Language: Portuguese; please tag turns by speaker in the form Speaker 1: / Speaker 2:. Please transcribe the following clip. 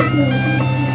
Speaker 1: Música